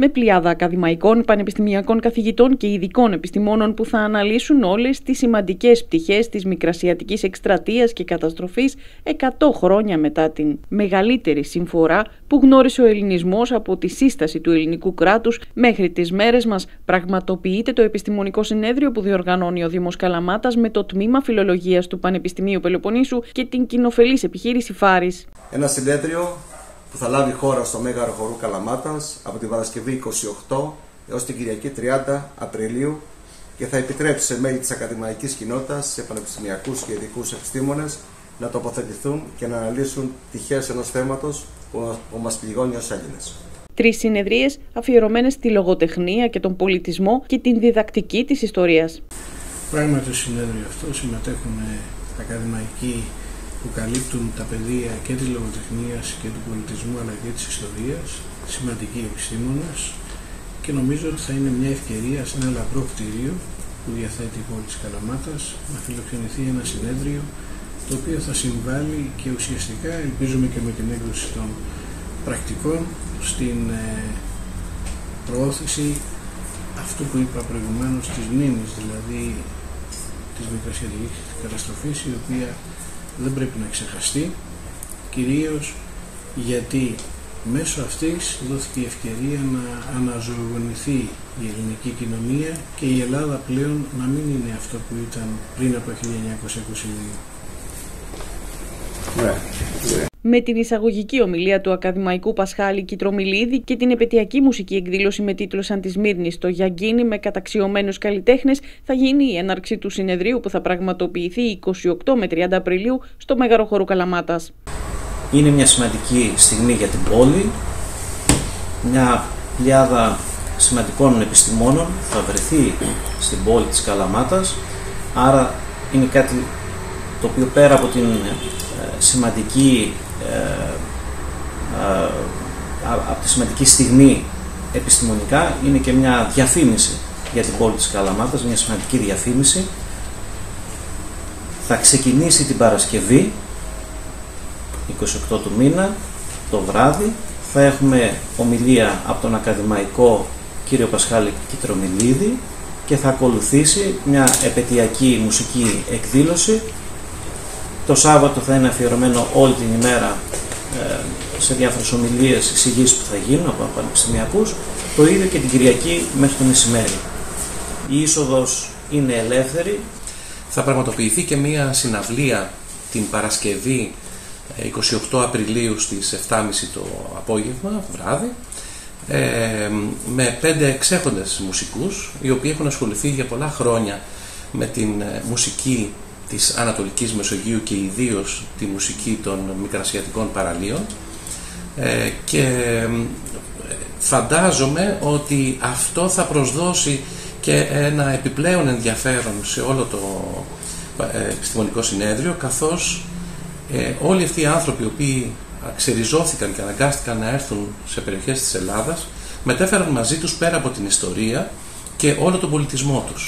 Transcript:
με πλειάδα ακαδημαϊκών, πανεπιστημιακών καθηγητών και ειδικών επιστημόνων που θα αναλύσουν όλες τις σημαντικές πτυχές της μικρασιατικής εκστρατείας και καταστροφής 100 χρόνια μετά την μεγαλύτερη συμφορά που γνώρισε ο Ελληνισμός από τη σύσταση του ελληνικού κράτους μέχρι τις μέρες μας. Πραγματοποιείται το Επιστημονικό Συνέδριο που διοργανώνει ο Δήμος Καλαμάτας με το Τμήμα Φιλολογίας του Πανεπιστημίου Πελοποννήσου και την κοινοφελής επιχείρηση Φάρης. Ένα συνέδριο που θα λάβει χώρα στο Μέγαρο Χορού Καλαμάτας από την Παρασκευή 28 έως την Κυριακή 30 Απριλίου και θα επιτρέψει σε μέλη της ακαδημαϊκής κοινότητας, σε πανεπιστημιακούς και ειδικούς επιστήμονες να τοποθετηθούν και να αναλύσουν τυχές ενός θέματος που μας πληγώνει ως Έλληνες. Τρεις συνεδρίες αφιερωμένες στη λογοτεχνία και τον πολιτισμό και την διδακτική της ιστορίας. Πράγματι το συνέδριο αυτό συμμετέχουν ακαδημαϊκοί που καλύπτουν τα πεδία και της λογοτεχνίας και του πολιτισμού αλλά και της ιστορίας, σημαντικοί επιστήμονες και νομίζω ότι θα είναι μια ευκαιρία σε ένα λαμπρό κτίριο που διαθέτει η πόλη της Καλαμάτας να φιλοξενηθεί ένα συνέδριο το οποίο θα συμβάλλει και ουσιαστικά ελπίζουμε και με την έκδοση των πρακτικών στην ε, προώθηση αυτού που είπα προηγουμένως της μνήμης, δηλαδή της μικρασιατικής καταστροφής η οποία δεν πρέπει να ξεχαστεί κυρίως γιατί μέσω αυτής δόθηκε η ευκαιρία να αναζωογονηθεί η ελληνική κοινωνία και η Ελλάδα πλέον να μην είναι αυτό που ήταν πριν από 1922 με την εισαγωγική ομιλία του ακαδημαϊκού Πασχάλη Κιτρομιλίδη και την επαιτειακή μουσική εκδήλωση με τίτλο Σαν τη Μύρνη στο Γιαγκίνη με καταξιωμένους καλλιτέχνες, θα γίνει η έναρξη του συνεδρίου που θα πραγματοποιηθεί 28 με 30 Απριλίου στο Μέγαρο Χορού Καλαμάτας. Είναι μια σημαντική στιγμή για την πόλη. Μια πλειάδα σημαντικών επιστημόνων θα βρεθεί στην πόλη της Καλαμάτας άρα είναι κάτι το οποίο πέρα από την ε, σημαντική ε, ε, από τη σημαντική στιγμή επιστημονικά είναι και μια διαφήμιση για την πόλη της Καλαμάτας, μια σημαντική διαφήμιση. Θα ξεκινήσει την Παρασκευή, 28 του μήνα, το βράδυ. Θα έχουμε ομιλία από τον ακαδημαϊκό κύριο Πασχάλη Κιτρομιλίδη και θα ακολουθήσει μια επαιτειακή μουσική εκδήλωση το Σάββατο θα είναι αφιερωμένο όλη την ημέρα ε, σε διάφορες ομιλίες, εισηγήσεις που θα γίνουν από πανεπιστημιακούς, το ίδιο και την Κυριακή μέχρι το μεσημέρι. Η είσοδος είναι ελεύθερη. Θα πραγματοποιηθεί και μία συναυλία την Παρασκευή 28 ε, Απριλίου στις 7.30 το απόγευμα, βράδυ, ε, με πέντε εξέχοντες μουσικούς, οι οποίοι έχουν ασχοληθεί για πολλά χρόνια με την μουσική της Ανατολικής Μεσογείου και ιδίως τη μουσική των μικρασιατικών παραλίων ε, και φαντάζομαι ότι αυτό θα προσδώσει και ένα επιπλέον ενδιαφέρον σε όλο το ε, επιστημονικό συνέδριο καθώς ε, όλοι αυτοί οι άνθρωποι οι οποίοι ξεριζώθηκαν και αναγκάστηκαν να έρθουν σε περιοχές της Ελλάδας μετέφεραν μαζί τους πέρα από την ιστορία και όλο τον πολιτισμό τους.